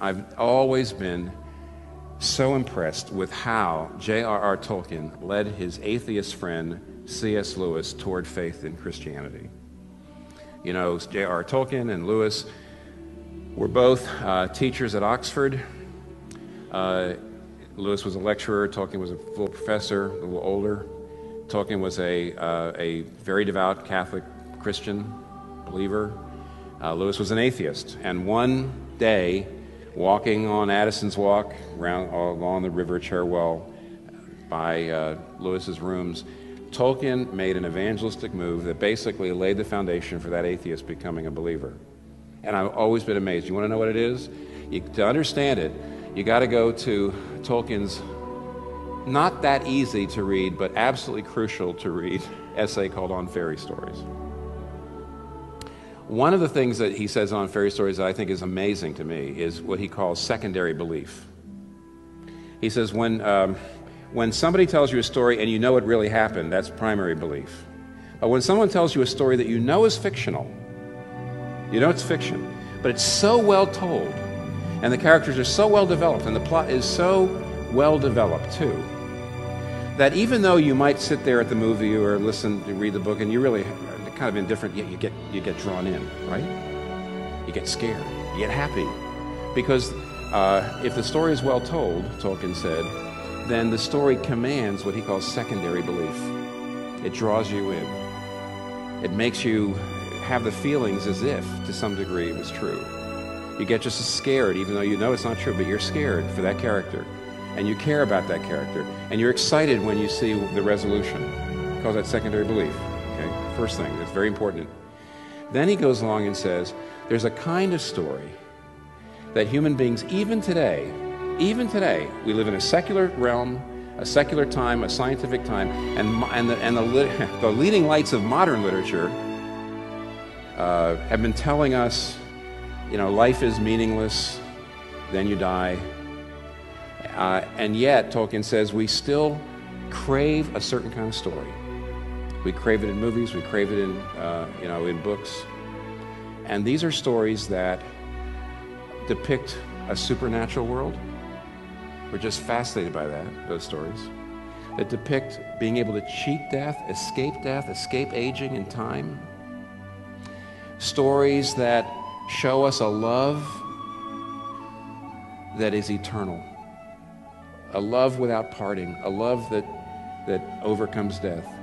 I've always been so impressed with how J.R.R. Tolkien led his atheist friend C.S. Lewis toward faith in Christianity. You know, J.R.R. Tolkien and Lewis were both uh, teachers at Oxford. Uh, Lewis was a lecturer, Tolkien was a full professor, a little older. Tolkien was a, uh, a very devout Catholic Christian believer. Uh, Lewis was an atheist. And one day, walking on Addison's Walk around, along the River Cherwell by uh, Lewis's rooms, Tolkien made an evangelistic move that basically laid the foundation for that atheist becoming a believer. And I've always been amazed. You want to know what it is? You, to understand it, you got to go to Tolkien's not that easy to read, but absolutely crucial to read essay called On Fairy Stories. One of the things that he says on fairy stories that I think is amazing to me is what he calls secondary belief. He says when, um, when somebody tells you a story and you know it really happened, that's primary belief. But when someone tells you a story that you know is fictional, you know it's fiction, but it's so well told, and the characters are so well developed, and the plot is so well developed too, that even though you might sit there at the movie or listen to read the book and you really kind of indifferent, yet you get, you get drawn in, right? You get scared, you get happy. Because uh, if the story is well told, Tolkien said, then the story commands what he calls secondary belief. It draws you in. It makes you have the feelings as if, to some degree, it was true. You get just as scared, even though you know it's not true, but you're scared for that character. And you care about that character. And you're excited when you see the resolution. He calls that secondary belief. First thing, that's very important. Then he goes along and says, there's a kind of story that human beings, even today, even today, we live in a secular realm, a secular time, a scientific time, and, and, the, and the, the leading lights of modern literature uh, have been telling us, you know, life is meaningless, then you die. Uh, and yet, Tolkien says, we still crave a certain kind of story. We crave it in movies, we crave it in, uh, you know, in books. And these are stories that depict a supernatural world. We're just fascinated by that, those stories. That depict being able to cheat death, escape death, escape aging and time. Stories that show us a love that is eternal, a love without parting, a love that, that overcomes death.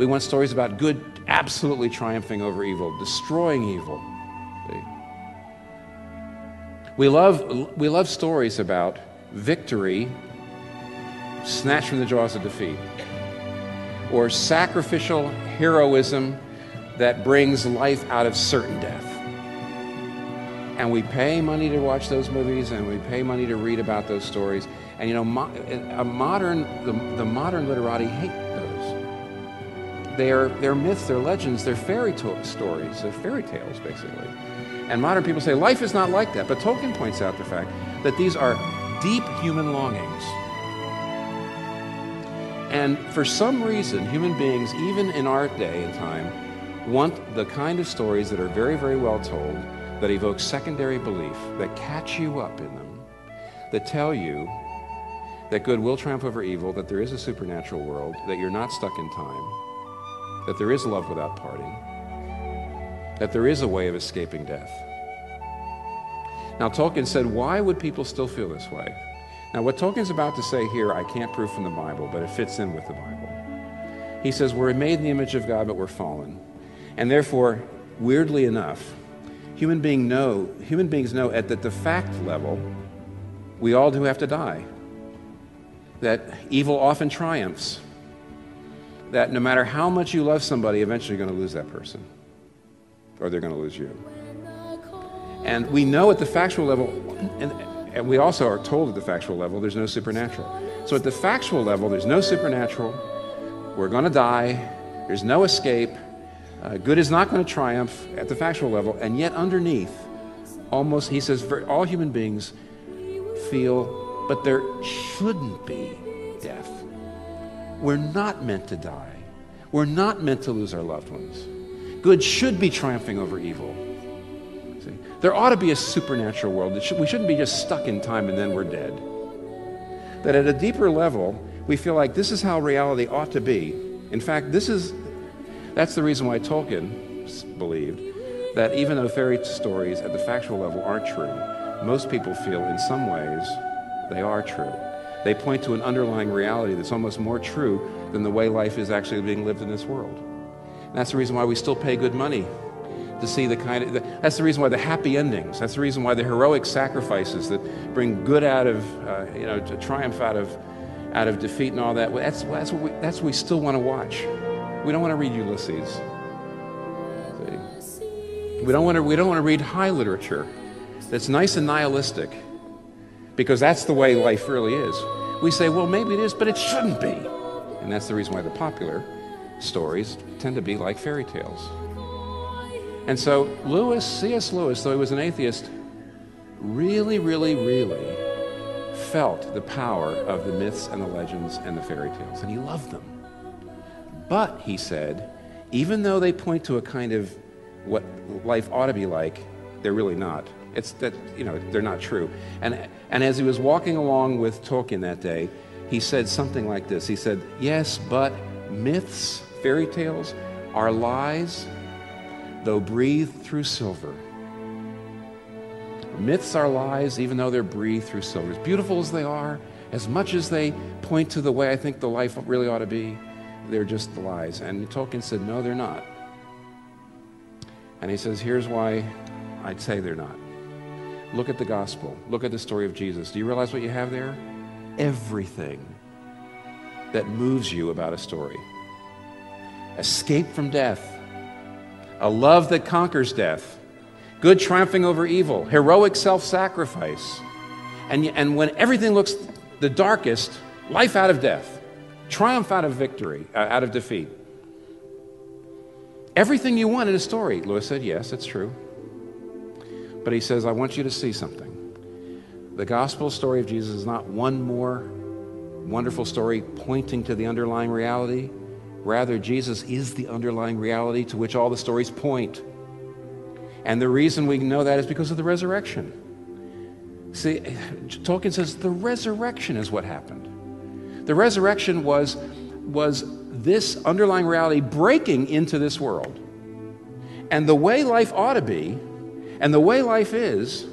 We want stories about good absolutely triumphing over evil, destroying evil. See? We love, we love stories about victory snatched from the jaws of defeat, or sacrificial heroism that brings life out of certain death. And we pay money to watch those movies and we pay money to read about those stories. And you know, mo- a modern, the, the modern literati hate they're, they're myths, they're legends, they're fairy to- stories, they're fairy tales, basically. And modern people say life is not like that. But Tolkien points out the fact that these are deep human longings. And for some reason, human beings, even in our day and time, want the kind of stories that are very, very well told, that evoke secondary belief, that catch you up in them, that tell you that good will triumph over evil, that there is a supernatural world, that you're not stuck in time, that there is love without parting, that there is a way of escaping death. Now, Tolkien said, why would people still feel this way? Now, what Tolkien's about to say here, I can't prove from the Bible, but it fits in with the Bible. He says, We're made in the image of God, but we're fallen. And therefore, weirdly enough, human, being know, human beings know at the fact level, we all do have to die. That evil often triumphs that no matter how much you love somebody, eventually you're going to lose that person, or they're going to lose you. And we know at the factual level, and, and we also are told at the factual level, there's no supernatural. So at the factual level, there's no supernatural. We're going to die. There's no escape. Uh, good is not going to triumph at the factual level. And yet, underneath, almost, he says, all human beings feel, but there shouldn't be. We're not meant to die. We're not meant to lose our loved ones. Good should be triumphing over evil. See? There ought to be a supernatural world. we shouldn't be just stuck in time and then we're dead. That at a deeper level, we feel like this is how reality ought to be. In fact, this is that's the reason why Tolkien believed that even though fairy stories at the factual level aren't true, most people feel in some ways they are true. They point to an underlying reality that's almost more true than the way life is actually being lived in this world. And that's the reason why we still pay good money to see the kind of, that's the reason why the happy endings, that's the reason why the heroic sacrifices that bring good out of, uh, you know, to triumph out of, out of defeat and all that, that's, that's, what we, that's what we still want to watch. We don't want to read Ulysses. See? We don't want to, we don't want to read high literature that's nice and nihilistic because that's the way life really is. We say, well, maybe it is, but it shouldn't be. And that's the reason why the popular stories tend to be like fairy tales. And so Lewis, C.S. Lewis, though he was an atheist, really, really, really felt the power of the myths and the legends and the fairy tales, and he loved them. But, he said, even though they point to a kind of what life ought to be like, they're really not. It's that, you know, they're not true. And, and as he was walking along with Tolkien that day, he said something like this. He said, Yes, but myths, fairy tales, are lies, though breathed through silver. Myths are lies, even though they're breathed through silver. As beautiful as they are, as much as they point to the way I think the life really ought to be, they're just the lies. And Tolkien said, No, they're not. And he says, Here's why I'd say they're not. Look at the gospel. Look at the story of Jesus. Do you realize what you have there? Everything that moves you about a story escape from death, a love that conquers death, good triumphing over evil, heroic self sacrifice. And, and when everything looks the darkest, life out of death, triumph out of victory, uh, out of defeat. Everything you want in a story. Lewis said, Yes, it's true. But he says, I want you to see something. The gospel story of Jesus is not one more wonderful story pointing to the underlying reality. Rather, Jesus is the underlying reality to which all the stories point. And the reason we know that is because of the resurrection. See, Tolkien says the resurrection is what happened. The resurrection was, was this underlying reality breaking into this world. And the way life ought to be and the way life is,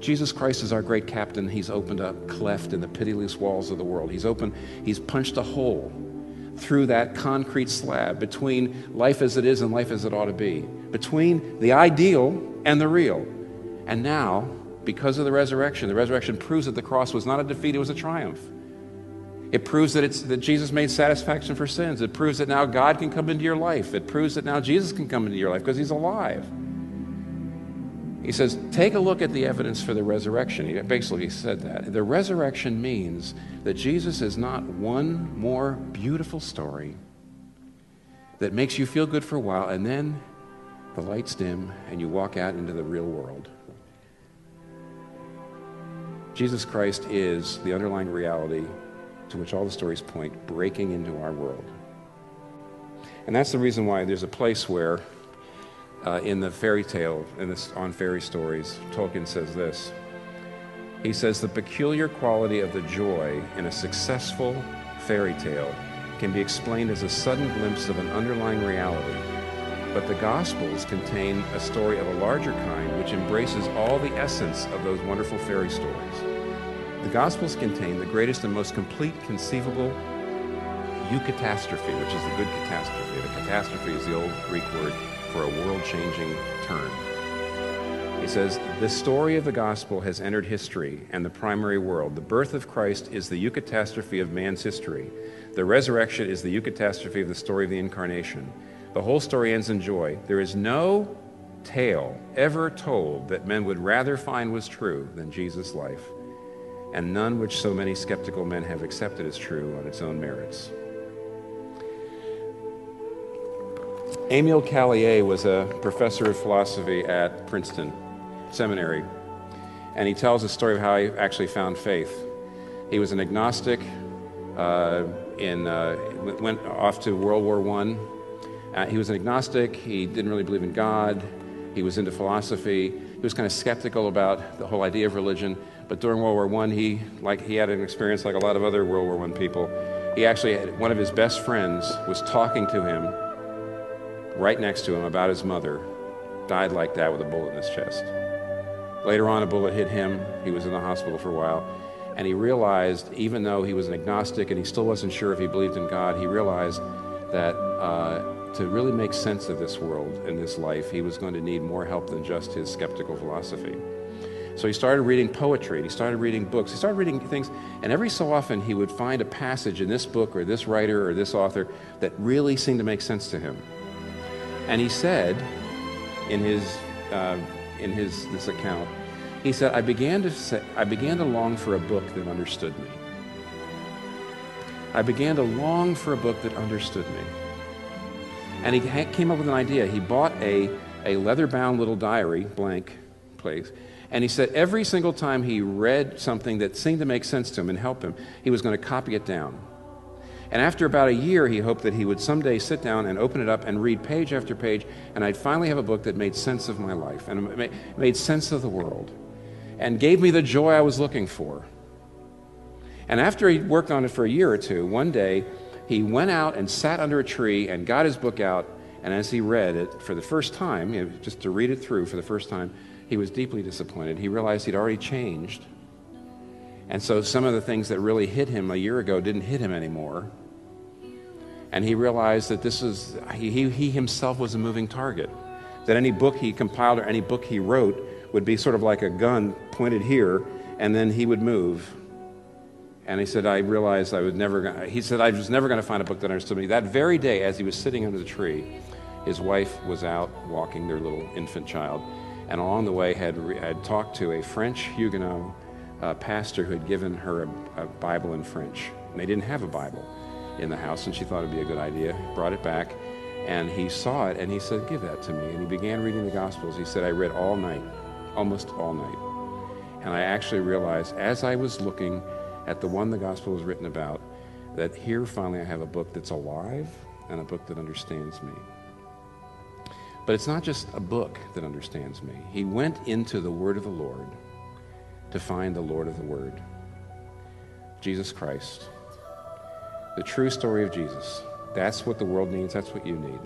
Jesus Christ is our great captain. He's opened a cleft in the pitiless walls of the world. He's opened, he's punched a hole through that concrete slab between life as it is and life as it ought to be, between the ideal and the real. And now, because of the resurrection, the resurrection proves that the cross was not a defeat, it was a triumph. It proves that, it's, that Jesus made satisfaction for sins. It proves that now God can come into your life. It proves that now Jesus can come into your life because he's alive. He says, take a look at the evidence for the resurrection. He basically said that. The resurrection means that Jesus is not one more beautiful story that makes you feel good for a while, and then the lights dim and you walk out into the real world. Jesus Christ is the underlying reality to which all the stories point, breaking into our world. And that's the reason why there's a place where uh, in the fairy tale, in this, on fairy stories, Tolkien says this. He says the peculiar quality of the joy in a successful fairy tale can be explained as a sudden glimpse of an underlying reality. But the Gospels contain a story of a larger kind which embraces all the essence of those wonderful fairy stories. The Gospels contain the greatest and most complete conceivable eucatastrophe, which is the good catastrophe. The catastrophe is the old Greek word for a world changing turn. He says, The story of the gospel has entered history and the primary world. The birth of Christ is the eucatastrophe of man's history. The resurrection is the eucatastrophe of the story of the incarnation. The whole story ends in joy. There is no tale ever told that men would rather find was true than Jesus' life, and none which so many skeptical men have accepted as true on its own merits. Emile Cailliet was a professor of philosophy at Princeton Seminary, and he tells a story of how he actually found faith. He was an agnostic, uh, in, uh, went off to World War I. Uh, he was an agnostic, he didn't really believe in God, He was into philosophy. He was kind of skeptical about the whole idea of religion. But during World War I, he, like, he had an experience like a lot of other World War I people. He actually had, one of his best friends was talking to him right next to him about his mother, died like that with a bullet in his chest. Later on, a bullet hit him. He was in the hospital for a while. And he realized, even though he was an agnostic and he still wasn't sure if he believed in God, he realized that uh, to really make sense of this world and this life, he was going to need more help than just his skeptical philosophy. So he started reading poetry, and he started reading books, he started reading things, and every so often he would find a passage in this book or this writer or this author that really seemed to make sense to him. And he said in his, uh, in his, this account, he said, I began, to say, I began to long for a book that understood me. I began to long for a book that understood me. And he came up with an idea. He bought a, a leather bound little diary, blank place, and he said every single time he read something that seemed to make sense to him and help him, he was going to copy it down. And after about a year, he hoped that he would someday sit down and open it up and read page after page, and I'd finally have a book that made sense of my life and made sense of the world and gave me the joy I was looking for. And after he worked on it for a year or two, one day he went out and sat under a tree and got his book out. And as he read it for the first time, you know, just to read it through for the first time, he was deeply disappointed. He realized he'd already changed. And so some of the things that really hit him a year ago didn't hit him anymore. And he realized that this was, he, he himself was a moving target. That any book he compiled or any book he wrote would be sort of like a gun pointed here, and then he would move. And he said, I realized I was never gonna, he said, I was never going to find a book that understood me. That very day, as he was sitting under the tree, his wife was out walking their little infant child, and along the way had, had talked to a French Huguenot uh, pastor who had given her a, a Bible in French. And they didn't have a Bible in the house, and she thought it'd be a good idea. Brought it back, and he saw it, and he said, Give that to me. And he began reading the Gospels. He said, I read all night, almost all night. And I actually realized as I was looking at the one the Gospel was written about, that here finally I have a book that's alive and a book that understands me. But it's not just a book that understands me. He went into the Word of the Lord to find the Lord of the Word, Jesus Christ. The true story of Jesus. That's what the world needs. That's what you need.